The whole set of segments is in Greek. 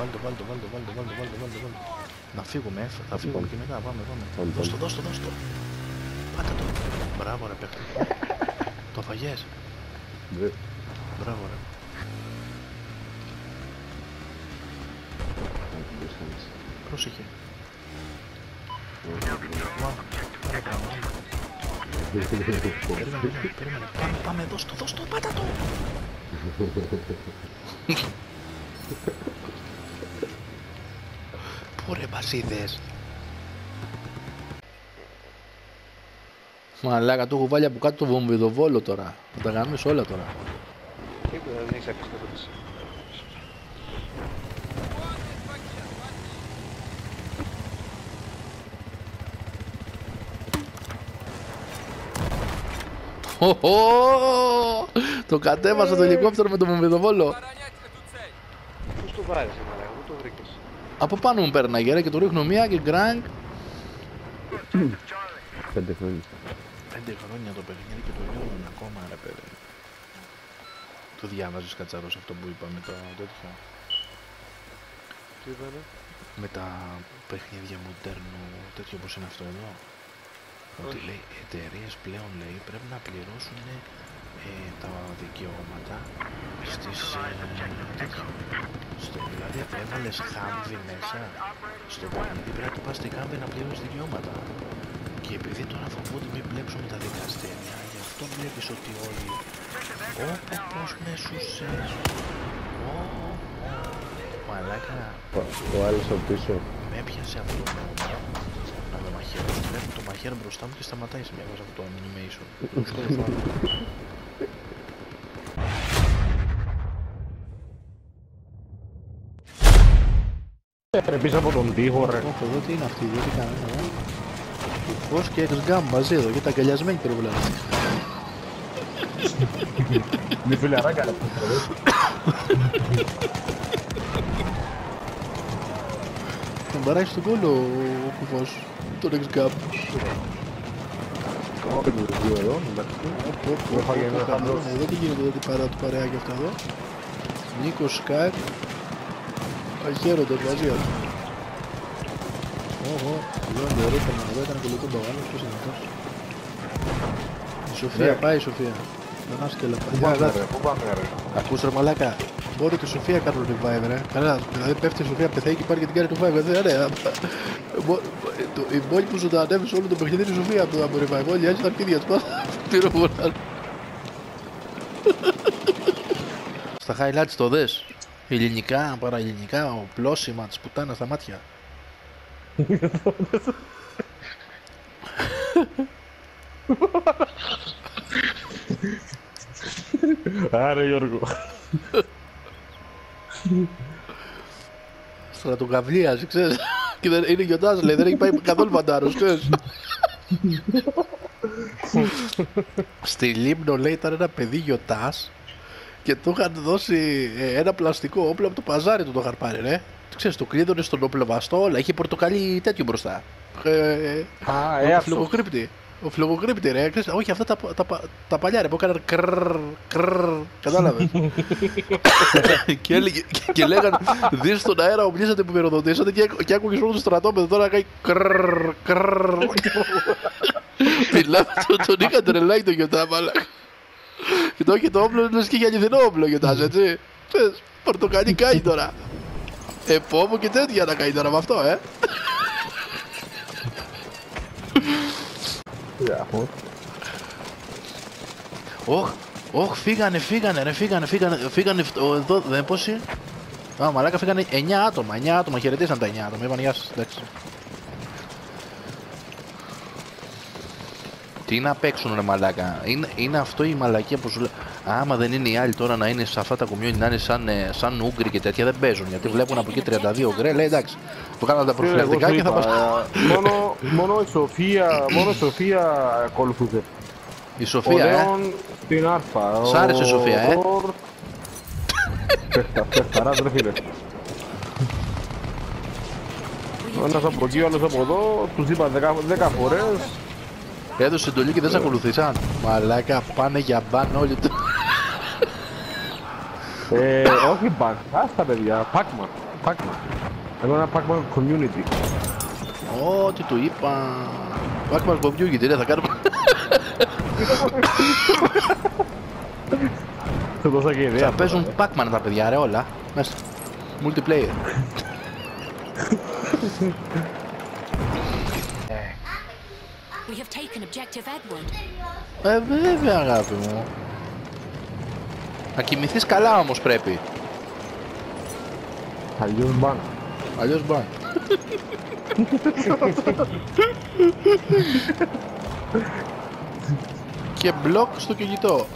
βάλτε, βάλτε, βάλτε, βάλτε, βάλτε, βάλτε, βάλτε, βάλτε. Να φύγουμε, ε, θα φύγουμε και μετά, πάμε, πάμε. Πάμε, Δώσ' το, πάμε. δώσ' το, δώσ' το. Πάτε το. Μπράβο ρε παίχτη. το φαγές. Ναι. Μπράβο ρε. Άντε, μπες, κάνεις. Πρόσεχε. Ωραία, Μα, άλλο πράγμα, άλλο. Περίμενε, περίμενε, περίμενε. Πάμε, πάμε, δώσ' το, δώσ' το, πάτα το. Πού ρε μπασίδες. Μαλάκα, του έχω βάλει από κάτω το βομβιδοβόλο τώρα. Θα τα γαμίσω όλα τώρα. Τίποτα, δεν έχεις ακούσει τίποτα. Οχο! Το κατέβασα το ελικόπτερο με το βομβιδοβόλο. Πώς το βάρεις, ε, μαλάκα, πού το βρήκες. Από πάνω μου πέρναγε ρε και του ρίχνω μία και γκρανγκ. Πέντε χρόνια. Πέντε χρόνια το παιχνίδι και το λιώνουν ακόμα ρε παιδί. Το διάβαζες κατσαρός αυτό που είπαμε το τέτοιο. Τι είπανε; Με τα παιχνίδια μοντέρνου τέτοιο όπως είναι αυτό εδώ. Ότι Όχι. λέει οι εταιρείες πλέον λέει πρέπει να πληρώσουν ε, τα δικαιώματα στις ε, τέτοιο. Στο, δηλαδή έβαλες χάμβι μέσα στο παιχνίδι πρέπει να του πας στη χάμβι να πληρώσεις δικαιώματα. Και επειδή τώρα φοβούνται μην μπλέξουν τα δικαστήρια, γι' αυτό βλέπεις ότι όλοι Ωπω πως με σουσες Ω, ω. Μαλάκα Ο- Ο άλλος από πίσω. με έπιασε αυτό το να με μαχαιρώσει. Βλέπω το μαχαίρι μπροστά μου και σταματάει σε μια βάζα αυτό το animation. Ρε πίσω από τον τοίχο ρε. Όχι, εδώ τι είναι αυτή, εδώ τι κάνουν εδώ. Φως και εξγκάμ μαζί εδώ και τα αγκαλιασμένοι περίπου Μη φιλαράκια ρε. Τον παράει στον κόλλο ο κουφός. Τον εξγκάμ. Όχι τους δύο εδώ, εντάξει. Έφαγε ένα χαμπρό. Εδώ τι γίνεται εδώ, τι παρά του παρεάκι αυτά εδώ. Νίκος Σκάκ. Αχαίρονται μαζί του. Ω, εδώ είναι το ρούχο εδώ ήταν κολλητό μπαγάλος, ποιος είναι αυτός. Η Σοφία, πάει η Σοφία. Δεν άσκελα Πού πάει. πάμε ρε, πού πάμε ρε. Ακούς ρε μαλάκα. Μπορεί τη Σοφία κάνουν revive ρε. Καλά, δηλαδή πέφτει η Σοφία, πεθαίνει και πάρει και την κάνει revive. Δεν ναι, μπο- το- η μόνη που ζωντανεύει σε όλο το παιχνίδι είναι η Σοφία από το revive. Όλοι οι άλλοι ήταν αρχίδια του. Πυροβολάνε. Στα highlights το δες; Ελληνικά, παραελληνικά, ο πλώσιμα της πουτάνας στα μάτια. Άρε Γιώργο. Στρατοκαυλίας, ξέρεις. Και δεν, είναι γιοντάς, λέει, δεν έχει πάει καθόλου φαντάρος, ξέρεις. Στη Λίμνο, λέει, ήταν ένα παιδί γιοτάς και του είχαν δώσει ε, ένα πλαστικό όπλο από το παζάρι του το είχαν πάρει, ρε. Ξέρεις, το κλείδωνε στον όπλο όλα, είχε πορτοκαλί τέτοιο μπροστά. Ε, ε, Α, ο ε, αυτός. φλογοκρύπτη. Ο φλογοκρύπτη, ρε. Ξέρεις, όχι, αυτά τα, τα, τα, τα παλιά, ρε, που έκαναν κρρρρ, κρρρρ, κατάλαβες. και, έλεγε, και, και λέγανε, δεις στον αέρα οπλίσατε που μυρωδοτήσατε και, και άκουγες όλο το στρατόπεδο τώρα να κάνει κρρρρ, κρρρρ. Μιλάμε, τον, τον είχα τρελάει το γιοτά, μάλακα. Και το έχει το όπλο, είναι και για αληθινό όπλο γιοτάς, έτσι. Ξέρεις, πορτοκαλί κάνει τώρα. Επόμου και τέτοια να κάνει τώρα με αυτό, ε. Αχω. Όχ, όχ, φύγανε, φύγανε, ρε, φύγανε, φύγανε, φύγανε, φ- ο, εδώ, δεν πόσοι. Α, μαλάκα, φύγανε 9 άτομα, 9 άτομα, χαιρετήσαν τα 9 άτομα, είπαν γεια σας, εντάξει. Τι να παίξουν ρε μαλάκα, είναι, είναι αυτό η μαλακία που σου λέω. Άμα δεν είναι οι άλλοι τώρα να είναι σε αυτά τα community, να είναι σαν, ε, σαν Ούγγροι και τέτοια, δεν παίζουν. Γιατί βλέπουν από εκεί 32 γκρε, λέει εντάξει, το κάναμε τα Εγώ προφυλακτικά σου και θα είπα, μας... ε, μόνο, μόνο η Σοφία, μόνο η Σοφία ακολουθούσε. Η Ο Σοφία, ε; Λέων στην Άρπα. Σ' άρεσε η Σοφία, ε; Πέφτα, πέφτα, ρε φίλε. Ο ένας από εκεί, ο άλλος από εδώ, τους είπα δέκα, δέκα φορές. Έδωσε εντολή και δεν σε ακολουθήσαν. Μαλάκα, πάνε για μπαν όλοι του. Ε, όχι μπαν, άστα παιδιά, Pac-Man. Pac. Εγώ ένα Pac-Man community. Ω, τι του είπα. Πάκ μας κομπιούγεται, ρε, θα κάνουμε. Θα δώσα και ιδέα. Θα παίζουν Pac-Man τα παιδιά, ρε, όλα. Μέσα. Multiplayer. taken objective Edward. Ε, βέβαια, αγάπη μου. Να κοιμηθείς καλά όμως πρέπει. Αλλιώς μπαν. Αλλιώς μπαν. και μπλοκ στο κινητό.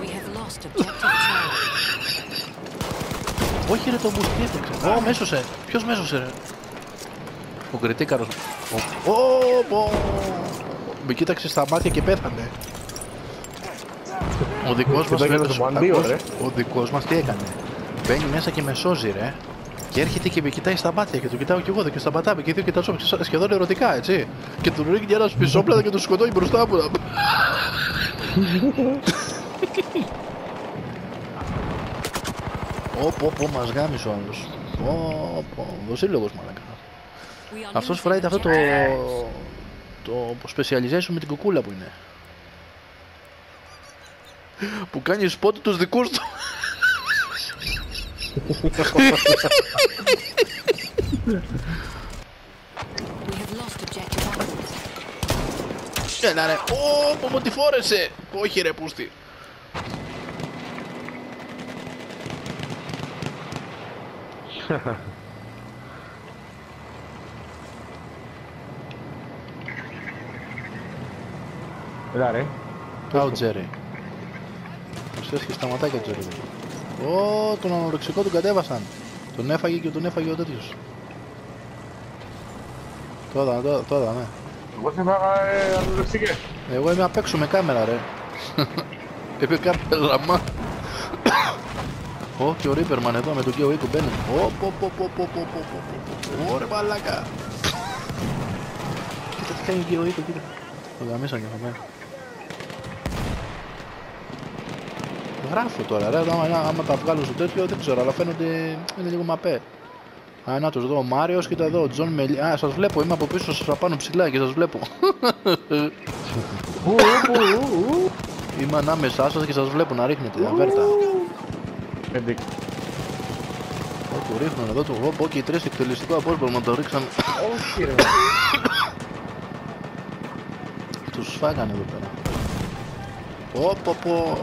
We have lost objective Charlie. Όχι ρε το boost τι έπαιξε. Ω, μέσωσε. Ποιος μέσωσε ρε; Ο κριτήκαρος. Ω, ω, πω. Με κοίταξε στα μάτια και πέθανε. Ο δικός μας το έκανε φέτος, το μαντίο, ακούς, ρε. ο δικός μας τι έκανε. Μπαίνει μέσα και με σώζει ρε. Και έρχεται και με κοιτάει στα μάτια και το κοιτάω κι εγώ εδώ και σταματάμε και οι δύο κοιτάζουμε σχεδόν ερωτικά έτσι. Και του ρίχνει ένα πισόπλατα και του σκοτώνει μπροστά μου. Ω, πω, πω, μας γάμισε ο άλλος. Πω, πω, δοσύλλογος μαλάκα. We are Αυτός losing φοράει αυτό το, objective το specialization με την κουκούλα που είναι. Που κάνει spot τους δικούς του. We have lost objective Apples. Έλα ρε, ω, πω, πω, τι φόρεσε. Όχι ρε, πούστη. Έλα ρε. Κάου Τζέρι. Μου και σταματάει και ο Τζέρι. Ω, τον ανορεξικό τον κατέβασαν. Τον έφαγε και τον έφαγε ο τέτοιος. Τώρα, τώρα, τώρα, ναι. Εγώ σε φάγα ε, ανορεξικές. Εγώ είμαι απ' έξω με κάμερα, ρε. Είπε κάμερα, μα. Ω, και ο Ρίπερμαν εδώ με τον κύριο Οίκο μπαίνει. Ω, πω, πω, πω, πω, πω, πω, πω, πω. Ω, ρε μαλάκα. Κοίτα τι κάνει ο κύριο Οίκο, κοίτα. Το γαμίσαν και θα πάει. Γράφω τώρα, ρε, άμα, άμα τα βγάλω στο τέτοιο, δεν ξέρω, αλλά φαίνονται, είναι λίγο μαπέ. Α, να τους εδώ, ο Μάριος, κοίτα εδώ, ο Τζον Μελί... Α, σας βλέπω, είμαι από πίσω σας απάνω ψηλά και σας βλέπω. Ου, ου, ου, ου. Είμαι ανάμεσά σας και σας βλέπω να ρίχνετε αβέρτα. Πέντε. Ω, του ρίχνουν εδώ, του πω και οι τρεις εκτελεστικό απόσπασμα το ρίξαν. Όχι ρε. Τους φάγανε εδώ πέρα. Πω, πω, πω.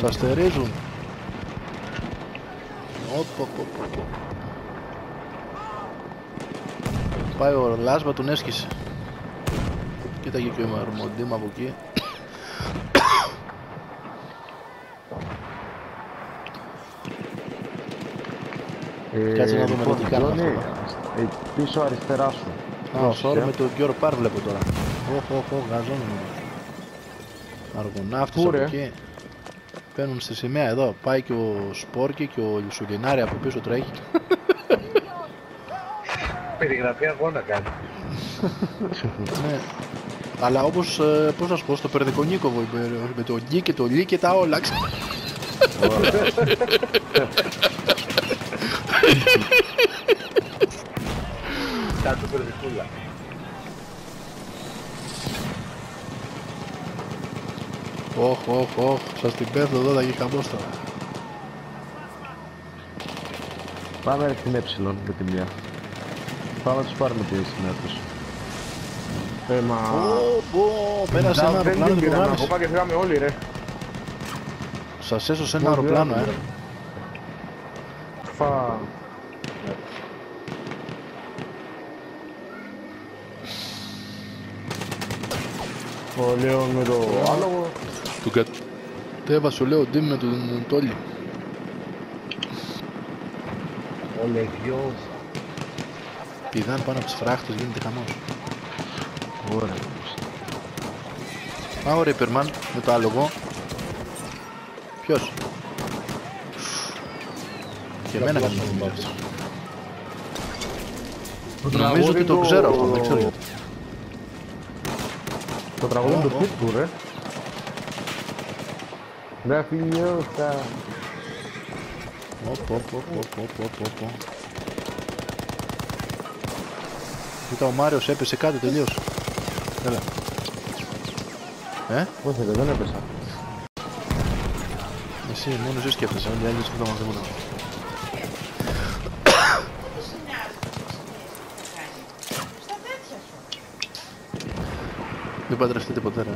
Σας στερίζουν. Ω, πω, πω, πω, πω. Πάει ο Λάσμα, τον έσκησε. Κοίταγε και ο Αρμοντίμα από εκεί. Κάτσε να δούμε λοιπόν, τι κάνουν Τζόνι, αυτά. ε, Πίσω αριστερά σου. Α, ο Σόρ με τον Γιώργο Πάρ βλέπω τώρα. Οχ, οχ, οχ, γαζώνουν. Αργοναύτης Πού, από ρε; εκεί. Παίρνουν στη σημαία εδώ. Πάει και ο Σπόρκι και ο Λισογενάρη από πίσω τρέχει. Περιγραφή αγώνα κάνει. ναι. Αλλά όπως, ε, πώς να σου πω, στο Περδικονίκοβο με, με το γκί και το λί και τα όλα. Κάτω περδικούλα. Οχ, οχ, οχ, σας την πέφτω εδώ, θα γίνει χαμός τώρα. Πάμε ρε την ε με τη μία. Πάμε να τους πάρουμε τη σημαία τους. Ε, μα... Ω, πω, πέρασε ένα Δεν αεροπλάνο την και πήραμε το ακόμα και φύγαμε όλοι ρε. Σας έσωσε ένα Μόνο αεροπλάνο, πήραμε, ε. Φα... Ο Λέων με το άλογο. Του κατέβασε ο Λέο Ντίμ με τον Τόλι. Ο Λεγιός. Πηδάνε πάνω από τις φράχτες, γίνεται χαμός. Ωραία. Α, ο Ρίπερμαν με το άλογο. Ποιος; Και εμένα κάνει το Νομίζω ότι το ξέρω αυτό, δεν ξέρω γιατί. Το τραγούδι Ω, του ω. Pitbull ρε. Να φιλιώσα. Οπ, οπ, οπ, οπ, οπ, οπ, οπ, οπ. Κοίτα, ο Μάριος έπεσε κάτω τελείως. Έλα. Ε, Όχι, ρε, δεν έπεσα. εσύ μόνος εσύ σκέφτεσαι, όλοι οι άλλοι σκέφτονται μας τίποτα. Μην παντρευτείτε ποτέ ρε.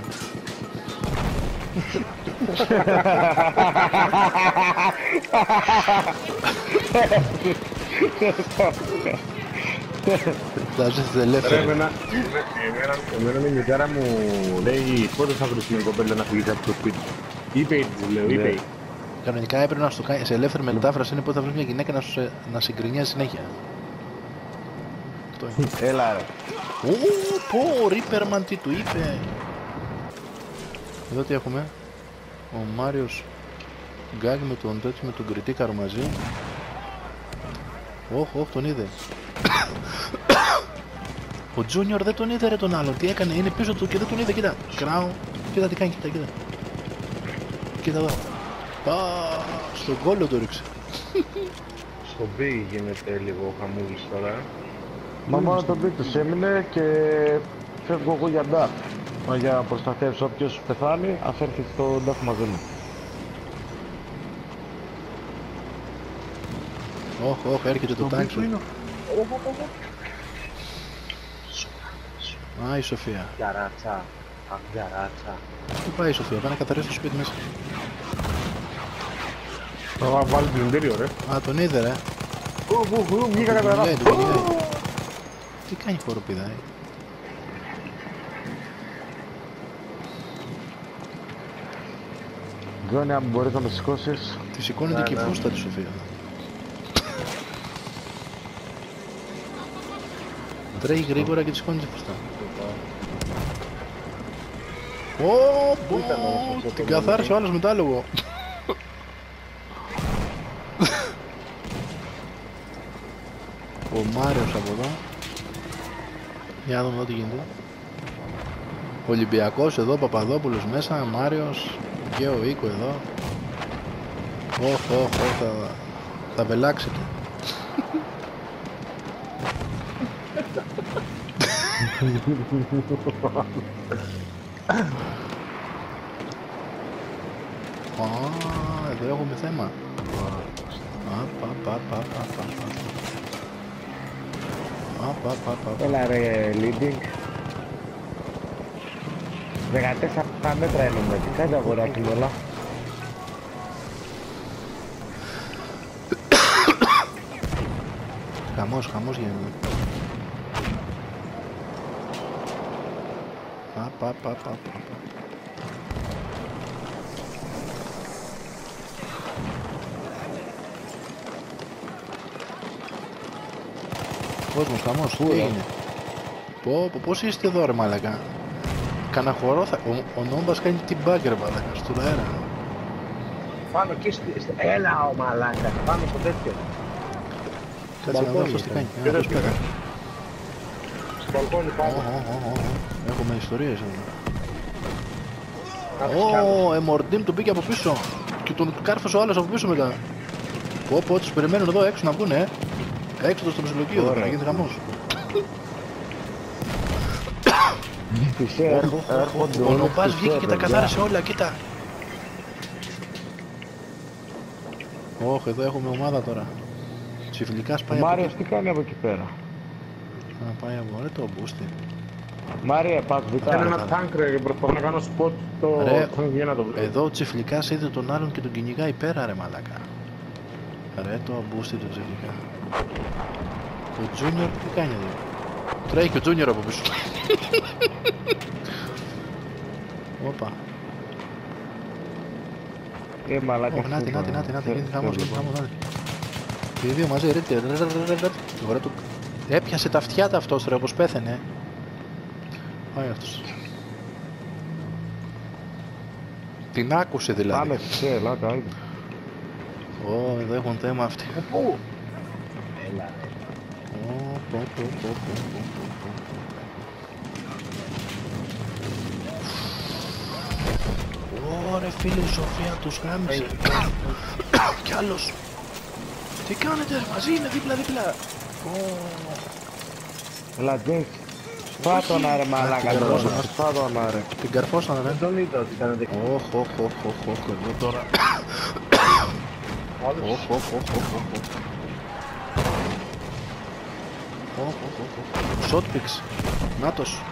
Θα ζήσετε Ρε, ελεύθεροι. εμένα, εμένα, εμένα η μητέρα μου λέει πότε θα βρεις μια κοπέλα να φύγεις από το σπίτι; Είπε η της, λέω, είπε. η. Κανονικά έπρεπε να σου το κάνει. Σε ελεύθερη μετάφραση είναι πότε θα βρεις μια γυναίκα να, σου, να συγκρινιάζει συνέχεια. Αυτό είναι. Έλα ρε. Ω, πω, ο Ρίπερμαν τι του είπε. Εδώ τι έχουμε. Ο Μάριος Γκάγκ με τον τέτοιο με τον Κριτίκαρο μαζί. Όχ, όχ, τον είδε. Ο Τζούνιορ δεν τον είδε ρε τον άλλον. Τι έκανε, είναι πίσω του και δεν τον είδε. Κοίτα, κράου. Κοίτα τι κάνει, κοίτα, κοίτα. Κοίτα εδώ. Α, στον κόλλο το ρίξε. Στο B γίνεται λίγο χαμούλης τώρα. Μα μόνο το πίτους έμεινε και φεύγω εγώ για ντάφ. Μα για να προστατεύσω όποιος πεθάνει, ας έρθει στο ντάφ μαζί μου. Όχ, όχ, έρχεται το τάγκι. Α, η Σοφία. Γιαράτσα. Αχ, γιαράτσα. Πού πάει η Σοφία, πάει να καθαρίσει το σπίτι μέσα. Θα βάλει την εντέριο, ρε. Α, τον είδε ρε. Ου, ου, ου, βγήκα κατά Τον λάθος. κυνηγάει, τον κυνηγάει. Τι κάνει χοροπηδάει. Τζόνι, αν μπορείς να με σηκώσεις. Τη σηκώνεται και η φούστα της Σοφία. Τρέχει γρήγορα και τη σηκώνει τη φούστα. Ω, πω, την καθάρισε ο άλλος με το άλογο. Ο Μάριος από εδώ. Για να δούμε εδώ τι γίνεται. Ολυμπιακός εδώ, Παπαδόπουλος μέσα, Μάριος και ο Οίκο εδώ. Όχ, όχ, όχ, θα, θα βελάξετε. Α, εδώ έχουμε θέμα. Α, πα, πα, πα, πα, πα, πα. Α, πα, πα, πα, πα. Έλα ρε, leading. 14 μέτρα είναι με τι κάνετε αγοράκι μου, όλα. Χαμός, χαμός γίνεται. Α, πα, πα, πα, πα, πα. Κόσμος, χαμός, τι έγινε; Πω, πω, πώς είστε εδώ ρε μάλακα. Κανα χορό θα... Ο, ο Νόμπας κάνει την μπάγκερ μάλακα, στον αέρα. Πάνω εκεί στη... στη- Έλα ο μαλάκα. Πάνω στο τέτοιο. Κάτσε να δω μπαλκόνι αυτός τι ήταν. κάνει. Α, αυτός πέθανε. Στο μπαλκόνι πάνω. Ω, ω, ω, ω, ω. Έχουμε ιστορίες εδώ. Κάτω κι άλλος. Ω, Εμορντίμ τον πήγε από πίσω. Και τον κάρφωσε ο άλλος από πίσω μετά. Πω, πω, τους περιμένουν εδώ έξω να βγουνε. ε. Έξω στο μεσολογείο, εδώ πέρα γίνεται χαμός. Τις έρχονται Ο όλες Νομπάς τις βγήκε και τα παιδιά. καθάρισε όλα, κοίτα. Όχ, εδώ έχουμε ομάδα τώρα. Τσιφλικάς πάει από Μάριος εκεί. τι κάνει από εκεί πέρα; Α, πάει από... Ρε το μπούστι. Μάρια, πας Κάνω βιτά. ένα τάγκ, ρε, και προσπαθώ να κάνω σποτ το Ρε, τάγκ για να το βρω. Εδώ ο Τσιφλικάς είδε τον άλλον και τον κυνηγάει πέρα ρε μαλάκα. Ρε το μπούστι του Τσιφλικά. Ο Τζούνιορ τι κάνει εδώ; Τρέχει και ο Τζούνιορ από πίσω. Όπα. Ε, μαλάκα. Ω, Νάτι, νάτι, νάτι, νάτι, γίνεται χαμός, γίνεται χαμός, νάτι. Και οι δύο μαζί, ρε, ρε, ρε, ρε, ρε, ρε. Ωραία, του... Έπιασε τα αυτιά του αυτός, ρε, όπως πέθανε. Πάει αυτός. Την άκουσε δηλαδή. Πάμε, σε, λάκα, είδε. Ω, εδώ έχουν θέμα αυτοί. Πού; Ωρε φίλε η Σοφία τους γάμισε. Κι άλλος. Τι κάνετε ρε, μαζί είναι δίπλα δίπλα. Ω, Έλα, Τζέιμς. Σπάτονα ρε μαλάκα, την τώρα. καρφώσαμε. Σπάτονα ρε. Την καρφώσανε ρε. Δεν τον είδα ότι ήταν δικό. Οχ, οχ, οχ, οχ, οχ, εδώ τώρα. Οχ, οχ, οχ, οχ, οχ, Σότπιξ. Νάτος.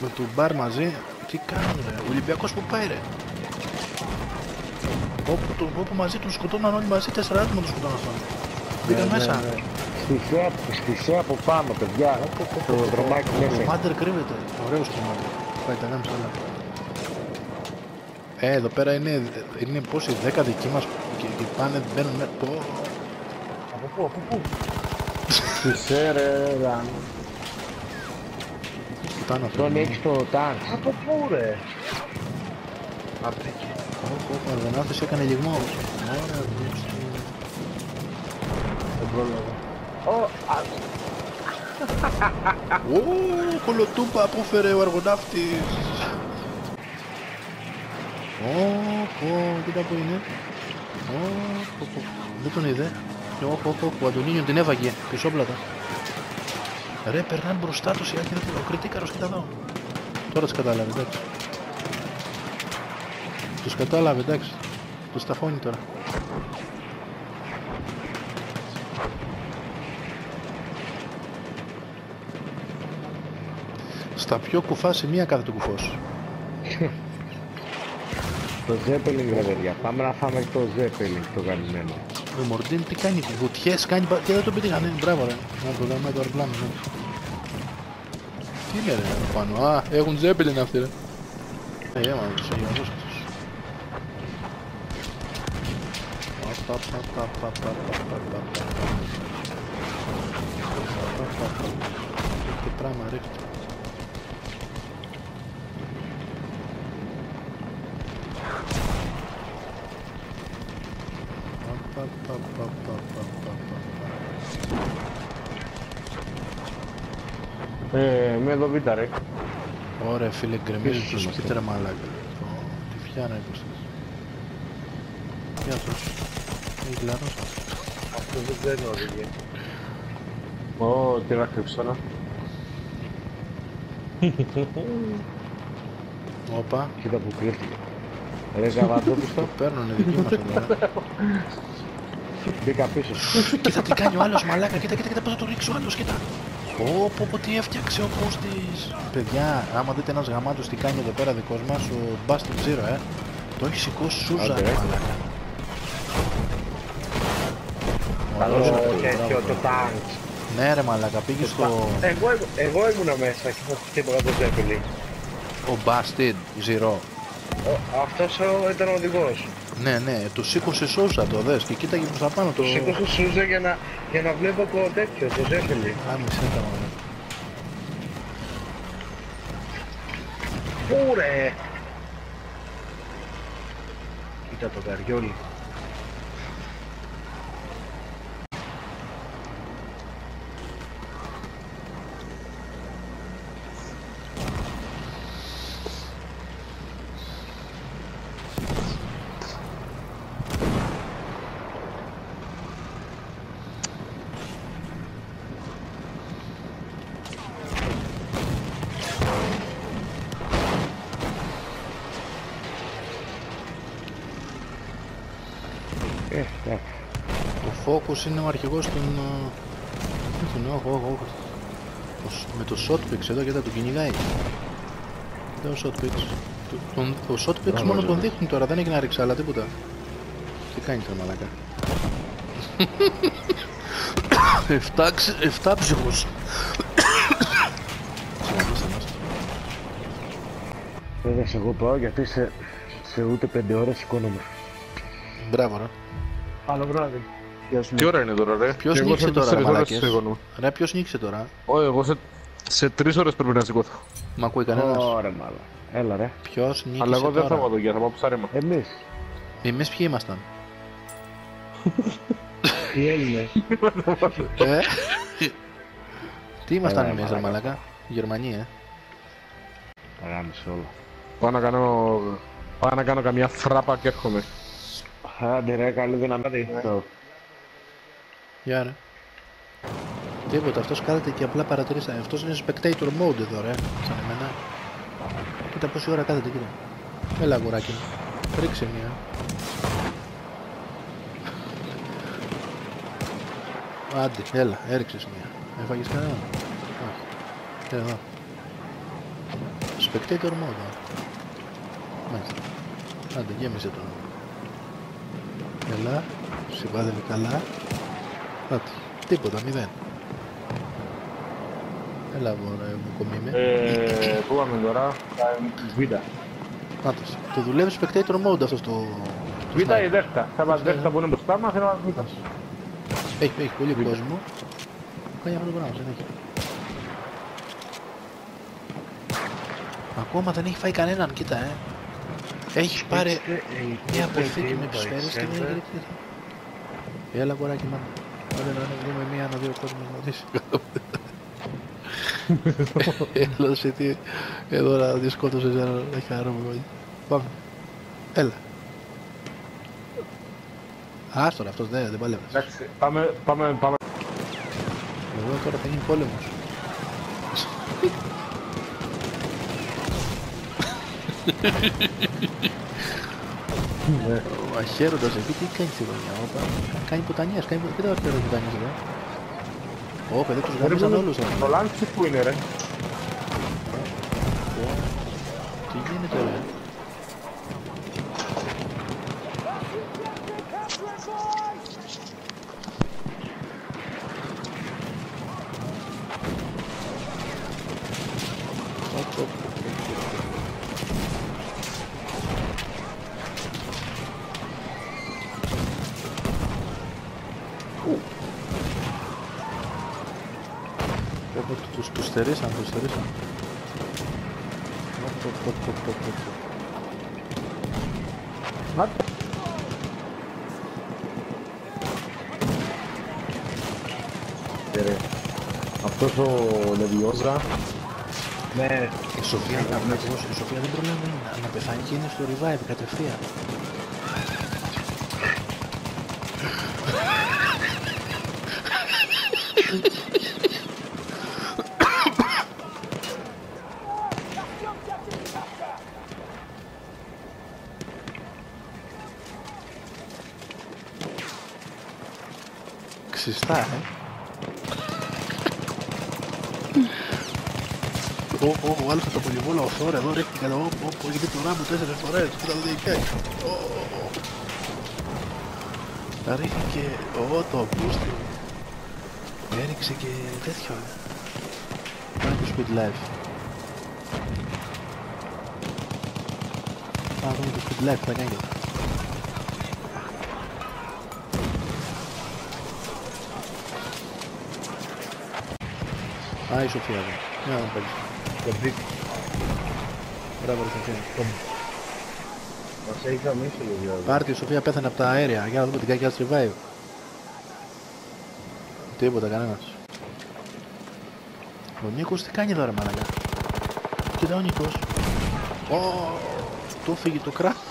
Με του μπαρ μαζί. Τι κάνουν ρε. Ο Ολυμπιακός που πάει ρε. Όπου, το, όπου μαζί τους σκοτώναν όλοι μαζί, τέσσερα άτομα τους σκοτώναν αυτόν. Μπήκαν μέσα. Στη θέα, στη θέα από πάνω, παιδιά. Το δρομάκι Ο μέσα. Μάντερ κρύβεται. Ωραίος το Μάντερ. Πάει τα γάμισα όλα. Ε, εδώ πέρα είναι, είναι πόσοι, 10 δικοί μας και, και πάνε, μπαίνουν μέσα. Πω, Από πού, από πού; Στη θέα ρε. ρε. κοιτάνε αυτό. Τον έχεις το τάγκ. Από πού ρε; Από εκεί. Όχι, όχι, ο Αργοναύτης έκανε λιγμό. Ωραία, δείξτε. Δεν πρόλαβα. Ω, α, Ω, κολοτούπα που έφερε ο Αργοναύτης. Ω, πω, κοίτα που είναι. Ω, πω, πω. Δεν τον είδε. Και όχι, όχι, όχι, ο Αντωνίνιο την έβαγε πισόπλατα. Ρε, περνάνε μπροστά τους οι άλλοι, ο κριτήκαρος, κοίτα εδώ. Τώρα τους κατάλαβε, εντάξει. Τους κατάλαβε, εντάξει. Τους ταφώνει τώρα. Στα πιο κουφά σημεία κάθεται ο κουφός. Το Zeppelin ρε παιδιά. Πάμε να φάμε το Zeppelin το γαμημένο. Ο Μορντίν τι κάνει, βουτιές κάνει πα- και δεν τον πετύχανε. Μπράβο ρε. Να το δούμε το αεροπλάνο. ναι. Τι είναι ρε εδώ πάνω. Α, έχουν Zeppelin αυτοί ρε. Ε, έμα, τους αγιανούς αυτούς. Πα, πα, πα, πα, πα, πα, πα, πα, πα, πα. Πα, πα, πα. Τι πράγμα ρίχνει. Πα, πα, πα, πα, πα, πα, πα, πα. Ε, με εδώ βίτα ρε. Ωραία φίλε, γκρεμίζει Ποιος το είμαστε; σπίτι ρε μαλάκα. Ω, Τι φτιάνα είπες. Γεια σας. Έχει λαρός αυτό. αυτό δεν ξέρω οδηγεί. Ω, τι να κρύψω τώρα. Όπα, Κοίτα που κρύφτηκε. Ρε γαβαντόπιστο, το παίρνουνε δικοί μας εδώ. ρε. μπήκα πίσω. Κοίτα τι κάνει ο άλλος μαλάκα, κοίτα, κοίτα, κοίτα πώς θα το ρίξει ο άλλος, κοίτα. Ω, πω, πω, τι έφτιαξε ο Κώστης. Παιδιά, άμα δείτε ένας γαμάτος τι κάνει εδώ πέρα δικός μας, ο Bastard Zero, ε. Το έχει σηκώσει σούζα, Άντε, ρε ρε. μαλάκα. Καλό Ωραίος αυτός, τέτοιο, μπράβο, το μπράβο. τάγκ. Ναι ρε μαλάκα, πήγες στο... Εγώ, εγώ ήμουνα μέσα και θα χτύπαγα το Zeppelin. Ο Bastard Zero. Ο- Αυτός ο- ήταν ο οδηγός. Ναι, ναι, τους σήκωσε σούζα το δες και κοίταγε προς τα πάνω το... Σήκωσε σούζα για να, για να βλέπω το τέτοιο, το Zeppelin. Άμισε τα μωρέ. Πού ρε! Κοίτα το καριόλι. Ο Focus είναι ο αρχηγός των... ε, Όχι, ναι, όχι, όχι, όχι. Ο σ- Με το Shotpix εδώ, κοίτα, τον κυνηγάει. Κοίτα ο Shotpix. Το- τον- Ο Shotpix μόνο τον δείχνει τώρα, δεν έχει να ρίξει άλλα τίποτα. Τι κάνει τώρα μαλάκα. Εφτά, ξε- εφτά ψυχούς. Σταματήστε μας. Βέβαια, σε εγώ πάω γιατί σε, σε ούτε πέντε ώρες σηκώνομαι. Μπράβο ρε. Άλλο βράδυ. Τι ώρα είναι τώρα, ρε; Ποιος Και εγώ νίκησε σε τώρα, τέσσερις ώρες μαλάκες; σηκώνομαι. Ρε ποιος νίκησε τώρα; Ω, εγώ σε, σε τρεις ώρες πρέπει να σηκώθω. Μ' ακούει κανένας; Ωραία, μάλλον. Έλα, ρε. Ποιος νίκησε Αλλά εγώ δεν θα τώρα. πάω εδώ για θα πάω ψάρεμα. Εμείς. Εμείς ποιοι ήμασταν; Οι Έλληνες. Ε; Τι ήμασταν Έλα, εμείς ρε μαλάκα. μαλάκα; Γερμανία, ε. Αγάμισε όλα. Πάω να κάνω Πάω να κάνω καμιά φράπα και έρχομαι. Άντε ρε, καλή δύναμη. Γεια ρε. Τίποτα, αυτός κάθεται και απλά παρατηρήσει. Αυτός είναι spectator mode εδώ ρε, σαν εμένα. Κοίτα πόση ώρα κάθεται, κοίτα. Έλα αγοράκι μου. Ρίξε μία. Άντε, έλα, έριξες μία. Έφαγες κανένα. Όχι. Εδώ. Spectator mode. ε. Μάλιστα. Άντε, γέμισε τον. Έλα, συμβάδευε καλά. Άντε, τίποτα, μηδέν. Έλα, μωρέ, μου κομίμε. Ε, πού πάμε τώρα, τα Β. Άτος. Το δουλεύεις spectator mode αυτό το... Β ή δέχτα. Θα πας δέχτα που είναι μπροστά μας, θέλω να Β. Έχει, έχει πολύ κόσμο. Κάνει αυτό το πράγμα, συνέχεια. Ακόμα δεν έχει φάει κανέναν, κοίτα, ε. Έχεις πάρει μια αποθήκη με σφαίρες και δεν έχει ρίξει τίποτα. Έλα, κοράκι μου. Ωραία, να βρούμε μία, ένα, δύο κόσμος να δεις. Έλα, σε τι, εδώ να δεις σκότωσες ένα, να χαρούμε. Πάμε. Έλα. Άστορα, αυτός δεν, δεν παλεύεις. Εντάξει, πάμε, πάμε, πάμε. Εδώ τώρα θα γίνει πόλεμος. Ο αχαίροντας εκεί τι κάνει στη γωνιά, όπα. Κάνει πουτανιές, κάνει πουτανιές. Κοίτα ο αχαίροντας πουτανιές εδώ. Ω, παιδί, τους γάμισαν όλους εδώ. Το λάντσι που είναι ρε. Τι γίνεται ρε. Οπ, οπ, οπ, οπ, οπ. Οπ, οπ, τους, τους στερήσαν, τους στερήσαν. Οπ, οπ, οπ, οπ, οπ, οπ. Ε, ρε. Αυτός ο Λεβιόζα, Ναι, Η Σοφία, να πω, η Σοφία δεν προλαβαίνει να, να πεθάνει και είναι στο revive κατευθείαν. Ξιστά, ε. Ω, ω, ο άλλος από το πολυβόλο οθόρα εδώ ρίχνει καλά, ω, ω, ω, γιατί το ράμπο τέσσερις φορές, κοίτα το διεκάει. Ω, ω, ω. Τα ρίχνει και, ω, το μπούστι. Έριξε και τέτοιο. Πάει το speed life. Πάμε να δούμε το speed life, τι θα κάνει τώρα. Α, η Σοφία εδώ. Για να παίξει. Το μπήκ Μπράβο, ρε Σοφία. μας έχει γαμίσει λίγο. Πάρτι, η Σοφία πέθανε από τα αέρια. Για να δούμε την κακιά της revive. Τίποτα, κανένας. Ο Νίκος τι κάνει εδώ ρε μαλακά. Κοίτα ο Νίκος. Ω, του φύγει το κρά.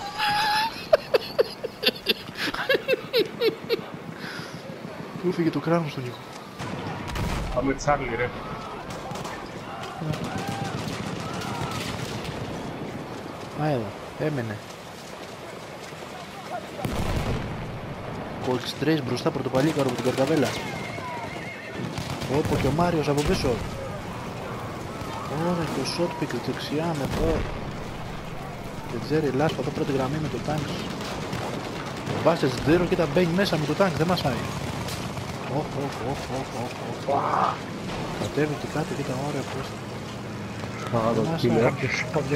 Του φύγει το κράνος στον Νίκος; πάμε Τσάρλι ρε. Α, εδώ. Έμενε. Κολτστρέις μπροστά πρωτοπαλίκαρο από την καρκαβέλα. Όπω και ο Μάριος από πίσω. Ωραία και ο Σότπικ δεξιά με το. Και Τζέρι Λάσπα εδώ πρώτη γραμμή με το τάγκ. Ο Μπάστες Ντέρο και τα μπαίνει μέσα με το τάγκ, δεν μας φάει. Οχ, οχ, οχ, οχ, οχ, οχ. Κατέβει και κάτω και τα ωραία πώς. Α, το killer.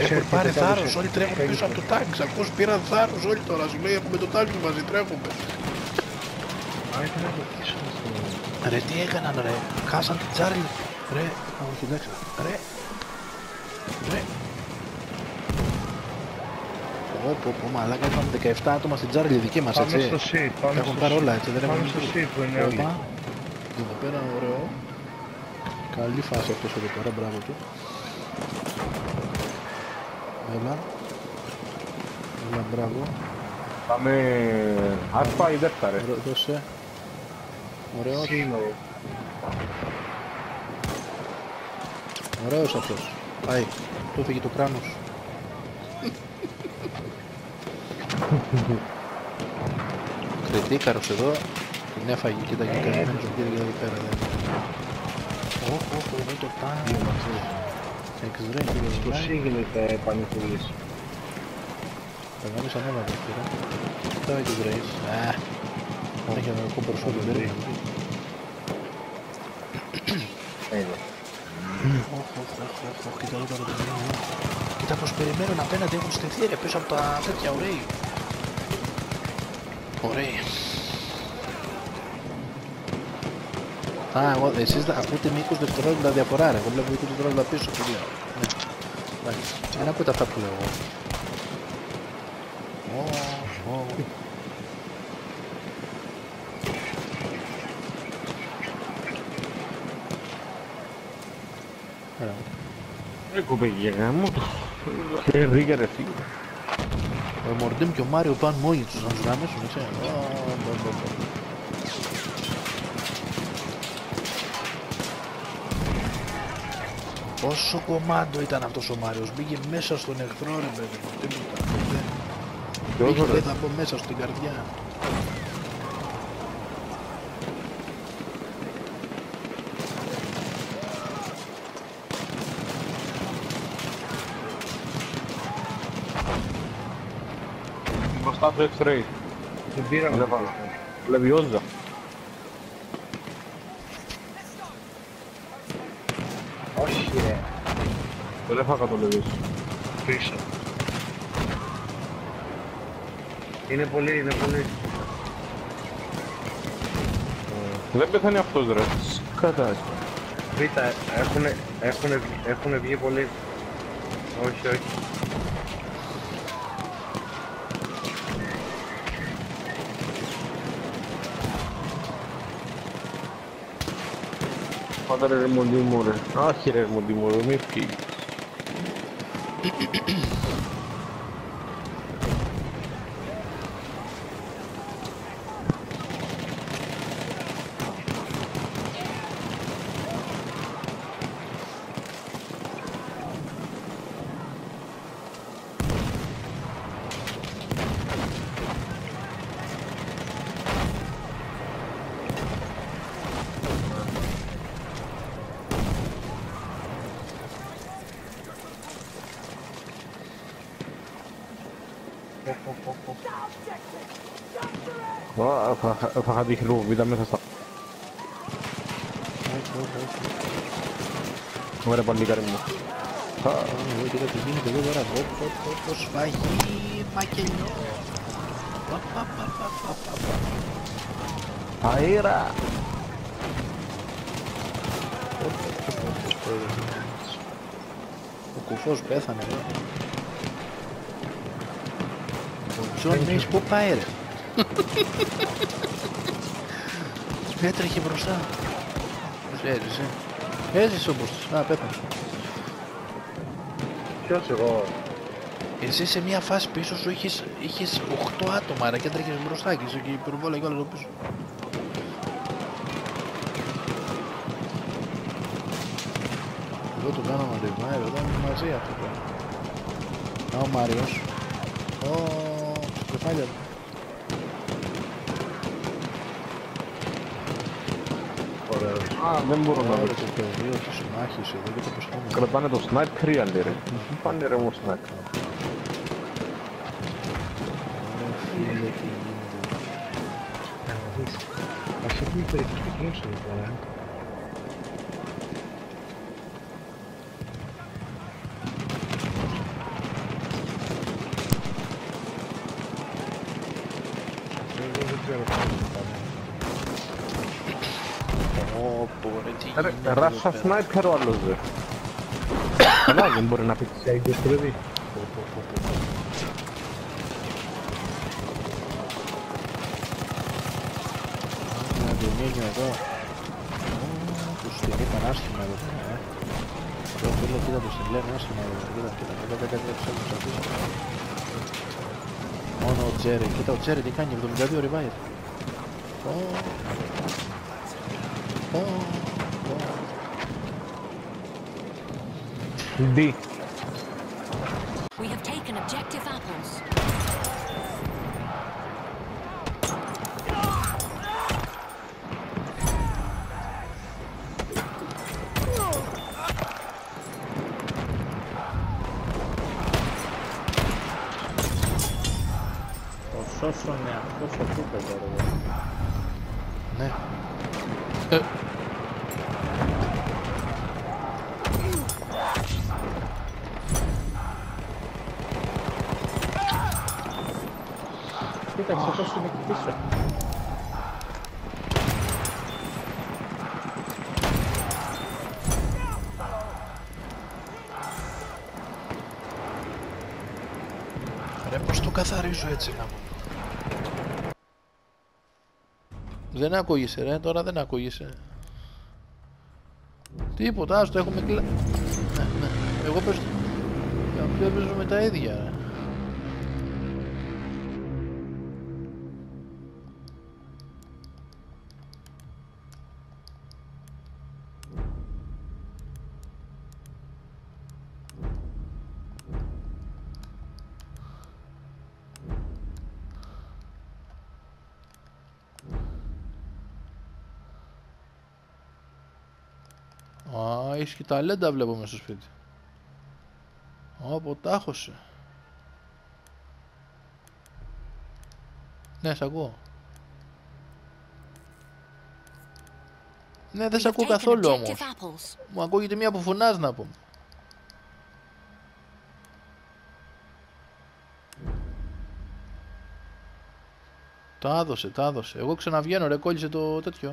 Έχουν πάρει θάρρος, όλοι τρέχουν πίσω από το τάγκ. Ακούς πήραν θάρρος όλοι τώρα, σου λέει με το τάγκ μαζί τρέχουμε. Α, ήταν από πίσω αυτό. Ρε τι έκαναν ρε, χάσαν την Τσάρλι. Ρε, α, όχι εντάξει, ρε. Ρε. Πω πω πω μαλάκα είπαμε 17 άτομα στην Τσάρλι δική μας Πάμε έτσι. στο seat, πάμε Έχουν στο πάρει seat. όλα έτσι, δεν Πάμε έχουν στο seat που είναι όλοι. Όπα. Εδώ πέρα ωραίο. Καλή φάση αυτός εδώ πέρα, μπράβο του. Έλα. Έλα, μπράβο. Πάμε άρπα ή δεύτα ρε. Ωραίο, Δώσε. Ωραίος. Σύνολο. Ωραίος αυτός. Πάει. Του έφυγε το κράνος. Κρετίκαρος εδώ. Την έφαγε και τα γυκαμένος ο κύριος εκεί πέρα. δεν. Όχ, όχ, όχ, δεν το τάνε. Εξδρέει και Το δεν σύγγινεται πανικουλής. Τα γάμισαν όλα τα κύρα. Κοιτάει και Grace; Α, έχει ένα κακό προσώπιο. δεν είναι. Είναι. Οχ, οχ, οχ, οχ, οχ, κοίτα εδώ το περιμένω. Κοίτα πως περιμένουν απέναντι έχουν στηθεί ρε πίσω από τα τέτοια ωραίοι. Ωραίοι. Α, εγώ, εσείς θα ακούτε με 20 δευτερόλεπτα διαφορά ρε. Εγώ βλέπω 20 δευτερόλεπτα πίσω. παιδιά. Ναι. Εντάξει. Δεν ακούτε αυτά που λέω εγώ. Ω, ω. Ωραία. Ρε κοπέγια γάμο το. Και ρίγα ρε φίλε. Ο Μορντέμ και ο Μάριο πάνε μόνοι τους να τους γαμίσουν, έτσι. Πόσο κομμάντο ήταν αυτός ο Μάριος, μπήκε μέσα στον εχθρό ρε παιδί μου, τίποτα. δεν- Ποιος, Μπήκε ρε; δεν θα πω μέσα στην καρδιά. Μπροστά του X-Ray. Την πήρα να Βλέπα. Λεβιόζα. Δεν έφαγα το Λεβιόζα. Πίσω. Είναι πολύ, είναι πολύ. Δεν πεθάνει αυτός ρε. Κατά. Β, έχουνε, έχουνε, έχουνε βγει πολύ. Όχι, όχι. Πάντα ρε μοντί μου ρε. Άχι ρε μοντί μου ρε. Μη φύγεις. Ahem. θα- Θα είχα τη χειροβοβίδα μέσα στα... Όχι, όχι, όχι. Ωραία παλικάρι μου. Α, εδώ κοίτα τι γίνεται εδώ τώρα. Πω, πω, πω, πω, σφαγή, μακελιό. Πα, πα, πα, πα, πα, πα, πα. Αέρα! Πω, πω, πω, πω, πω, πω, πω. Ο κουφός πέθανε εδώ. Ο Τζον Μέις πού πάει ρε; Έτρεχε μπροστά. Έζησε; Έζησε όμως. Α, πέθανε. Ποιος εγώ. Εσύ σε μια φάση πίσω σου είχες, είχες 8 άτομα ρε και έτρεχες μπροστά και είσαι και υπερβόλα και όλο το πίσω. Εδώ του κάναμε revive, εδώ είναι μαζί αυτό το. Α, ο Μάριος. Ω, κεφάλια του. Ωραίος. Α, δεν μπορώ να Ωραία βρω. το πεδίο της μάχης εδώ και το πεστόμιο. Κρατάνε το snipe κρύαλε ρε. Πάνε ρε μου snipe. Ωραία φίλε τι γίνεται. Να δεις. Ας έχουμε περίπτωση κλέψη εδώ πέρα. Εγώ δεν ξέρω πώς θα πάνε. Ω, πω, ρε, τι Ρε, γίνεται εδώ Ράσα πέρα. sniper ο άλλος ρε. Καλά δεν μπορεί να πει. Σε εγκοστρεβεί. Πω, πω, πω, πω, πω. Ένα ντομίνιο εδώ. Ω, Τους την είπαν άσχημα εδώ πέρα, ε. Το φίλο, κοίτα τους την λένε άσχημα εδώ. Κοίτα, κοίτα, κοίτα, κοίτα, κοίτα, τους έχουν ψαφίσει. Μόνο ο Τζέρι. Κοίτα ο Τζέρι τι κάνει, 72 revive. Ω. Ω. D. καθαρίζω έτσι να μου. Δεν ακούγεσαι ρε, τώρα δεν ακούγεσαι. Τίποτα, ας το έχουμε κλα... Ναι, ναι. Εγώ παίζω... Εγώ παίζω με τα ίδια ρε. Έχεις και ταλέντα βλέπω μες στο σπίτι. Ω, τάχωσε. Ναι, σ' ακούω. Ναι, δεν We σ' have ακούω taken καθόλου objective όμως. apples. Μου ακούγεται μία που φωνάζει να πούμε. Τα έδωσε, τα έδωσε. Εγώ ξαναβγαίνω ρε, κόλλησε το τέτοιο.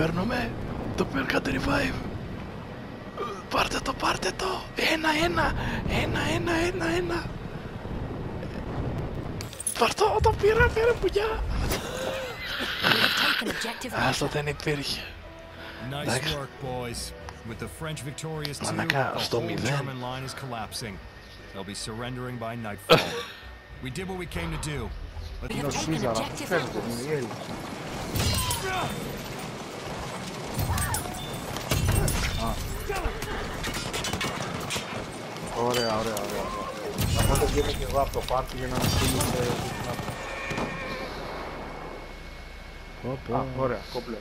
Παίρνουμε. Το παίρνετε revive. Πάρτε το, πάρτε το. Ένα, ένα. Ένα, ένα, ένα, ένα. Πάρ' το, το πήρα, πήρα πουλιά. We have taken objective Άστο apples. δεν υπήρχε. Nice Thanks. work, boys. With the French victorious too, Μαλάκα, the στο whole μηδέν. German line is collapsing. They'll be surrendering by nightfall. we did what we came to do. Let Ωραία, ωραία, ωραία. Θα το βγαίνω και εγώ από το πάρτι για να μου στείλεις ε, Πω, Α, πω. ωραία, κόμπλε.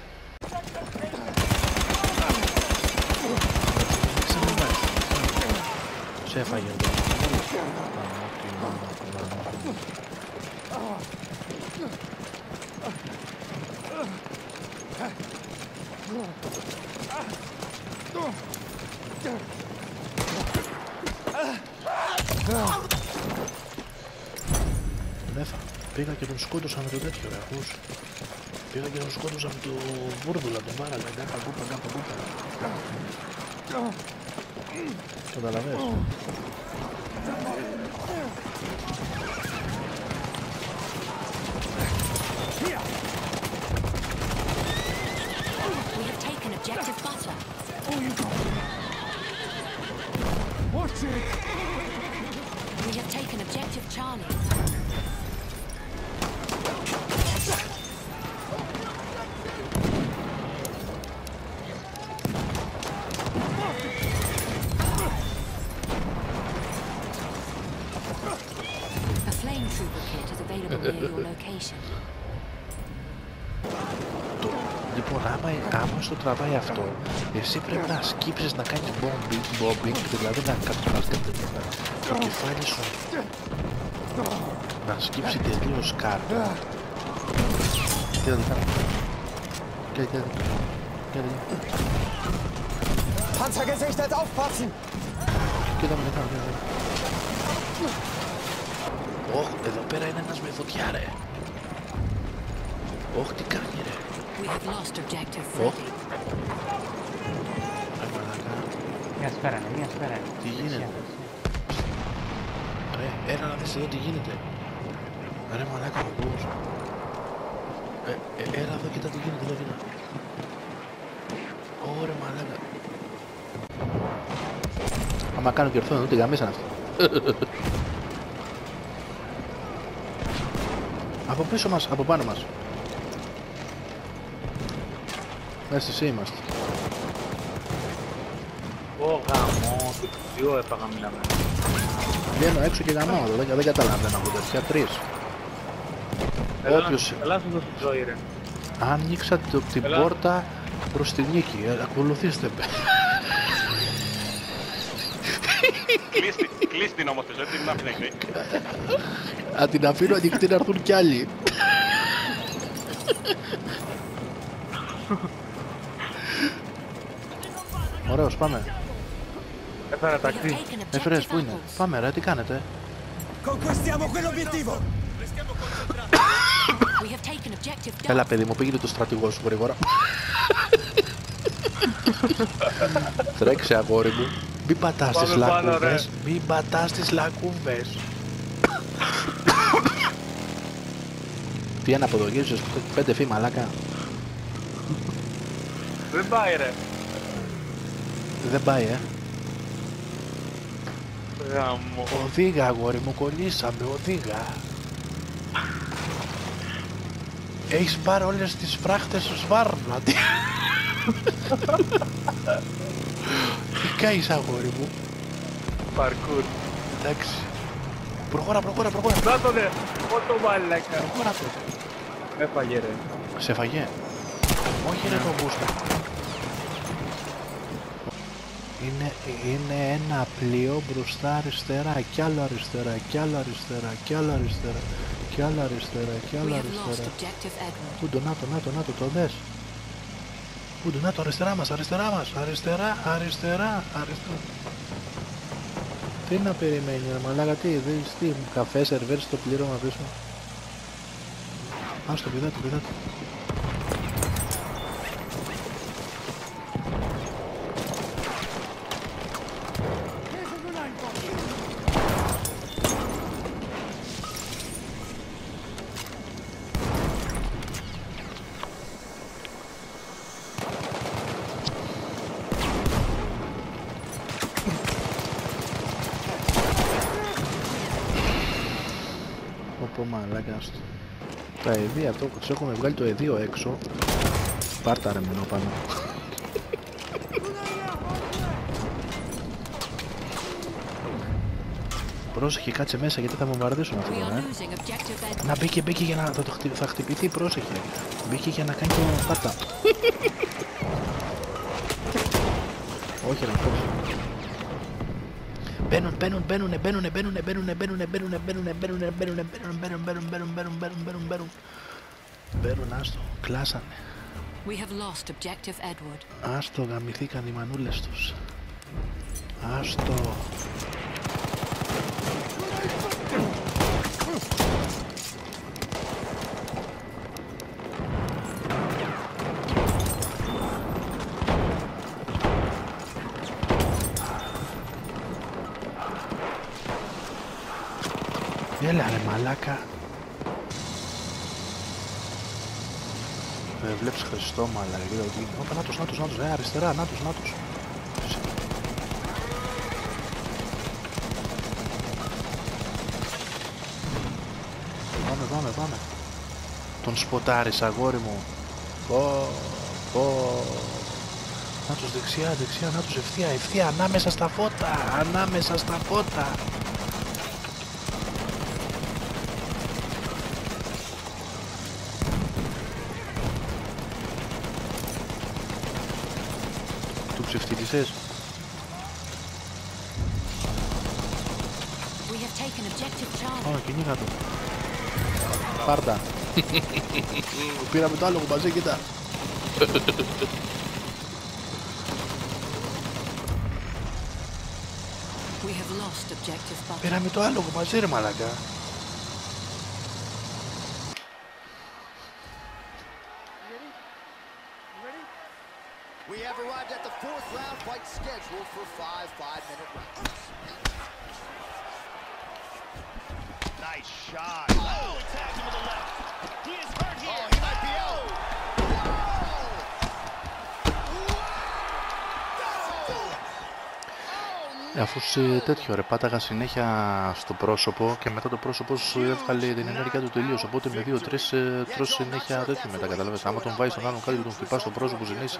Σε έφαγε το. Νέφα. Πήγα και τον σκότωσα με το τέτοιο, ρε, ακούς. Πήγα και τον σκότωσα με το βούρδουλα, τον πάραγα, γκάπα, γκούπα, γκάπα, γκούπα. Καταλαβες. Άμα στο τραβάει αυτό, εσύ πρέπει να σκύψεις να κάνεις bombing, bombing δηλαδή να κατεβάσεις το κεφάλι σου να σκύψει τελείως κάτω. Κοίτα τι κάνω. Κοίτα, κοίτα. Κοίτα, κοίτα. Panzer gesichtet, aufpassen! Κοίτα με κοίτα με. Ωχ, εδώ πέρα είναι ένας με φωτιά ρε. Ωχ, τι κάνει ρε. We have lost objective Oh. Freddy. Ρε μαλάκα. Μια σφαίρα είναι, μια σφαίρα είναι. Τι γίνεται; Ρε, έλα να δεις εδώ τι γίνεται. Ρε μαλάκα μου ακούς. Ε, ε, έλα εδώ κοίτα τι γίνεται εδώ κοίτα. Ωρε μαλάκα. Άμα κάνω και ορθώνω, την γαμίσαν αυτό. από πίσω μας, από πάνω μας. Μέσα εσύ είμαστε. Ω γαμό, τι δύο έπαγα μιλάμε. Βγαίνω έξω και γαμάω εδώ, δεν, δεν καταλαβαίνω από τέτοια τρεις. Όποιος Ελά σου δώσω ζωή ρε. άνοιξα το, την Έλα. πόρτα προς τη νίκη. Ε, ακολουθήστε με. Κλείστη, κλείστη την όμως τη ζωή, την άφηνε ανοιχτή. Αν την αφήνω ανοιχτή να έρθουν κι άλλοι. Ωραίος, πάμε. Έφερα We have ταξί. taken Έφερες, objective πού είναι; apples. Πάμε ρε, τι κάνετε; Conquistiamo quell'obiettivo! We have taken objective Έλα Duff. παιδί μου, πήγαινε το στρατηγό σου γρήγορα. Τρέξε αγόρι μου. Μην πατάς τις Πάμε πάνω, λακκούβες. Μην πατάς τις λακκούβες. Τι ένα αποδογίζεις, πέντε φύ μαλάκα. Δεν πάει ρε. Δεν πάει, ε. Γαμώ. Οδήγα, αγόρι μου, κολλήσαμε, οδήγα. Έχεις πάρει όλες τις φράχτες σου σβάρνα. Τι Τι κάνεις, αγόρι μου; Παρκούρ. Εντάξει. Προχώρα, προχώρα, προχώρα. Να το δε. Πότο μαλάκα. Προχώρα το. Έφαγε ρε. Σε φαγέ. Όχι ρε το μπούστα. Είναι, είναι ένα πλοίο μπροστά αριστερά, κι άλλο αριστερά, κι άλλο αριστερά, κι άλλο αριστερά, κι άλλο αριστερά, κι We άλλο have lost αριστερά. objective Edward. Πού το, να το, να το, να το, το δες. Πού το, να το, αριστερά μας, αριστερά μας, αριστερά, αριστερά, αριστερά. Τι να περιμένει, ρε μαλάκα, τι, δεις, τι, καφέ, σερβέρ στο πλήρωμα πίσω. Ας το πηδά, το πηδά, το. Πω μαλάκα άστο. Τα εδία, το, τους έχουμε βγάλει το εδίο έξω. Πάρτα ρε μηνό πάνω. Πρόσεχε, κάτσε μέσα γιατί θα βομβαρδίσουν αυτό We το are ε. losing objective Edward. Να μπήκε, μπήκε για να θα, το χτυ- θα χτυπηθεί, πρόσεχε. Μπήκε για να κάνει το πάρτα. Όχι ρε, πώς. Μπαίνουν, μπαίνουν, μπαίνουνε, μπαίνουνε, μπαίνουνε, μπαίνουνε, μπαίνουνε, μπαίνουνε, μπαίνουνε, μπαίνουνε, μπαίνουνε, μπαίνουνε, μπαίνουν, μπαίνουν, μπαίνουν, μπαίνουν, μπαίνουν, μπαίνουν, μπαίνουν. Μπαίνουν, άστο, κλάσανε. We have lost objective Edward. Άστο, γαμηθήκαν οι μανούλες τους. Άστο. Έλα ρε μαλάκα. Βλέπεις Χριστό μαλάκα. κοίτα τι είναι. Όπα, νάτος, νάτος, νάτος. Ε, αριστερά, νάτος, νάτος. Πάμε, πάμε, πάμε. Τον σποτάρεις αγόρι μου. Πω, πω. Νάτος δεξιά, δεξιά, νάτος ευθεία, ευθεία, ανάμεσα στα φώτα, ανάμεσα στα φώτα. εσείς. Πάμε κυνήγα του. Πάρτα. Πήραμε το άλλο μαζί, κοίτα. Πήραμε το άλογο μαζί ρε μαλακά. We have arrived at the fourth round fight scheduled for five five-minute rounds. Nice shot. Oh, tagged him with the left. He is hurt here. Oh, he might be out. Αφού σε τέτοιο ρε πάταγα συνέχεια στο πρόσωπο και μετά το πρόσωπο σου έβγαλε την ενέργεια του τελείως οπότε με δύο τρεις ε, τρως συνέχεια τέτοιο μετά καταλαβαίνεις άμα τον βάζεις τον άλλον κάτι και τον χτυπάς στο πρόσωπο συνέχεια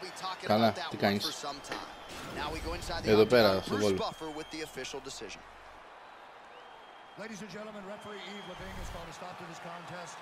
be talking Καλά, about that τι one κάνεις? for some time. Now we go inside the Εδώ octagon. πέρα, στο Bruce Βόλο. Buffer with the official decision. Ladies and gentlemen, referee Yves Levine has called a stop to this contest